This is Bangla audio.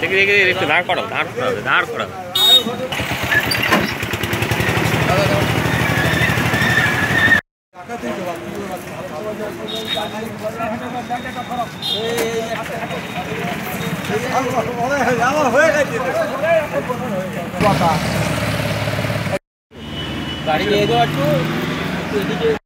দেখি দেখি একটু দাঁড় করো দাঁড় করাবে দাঁড় করাবে গাড়ি দিয়ে দেওয়া একটু এদিকে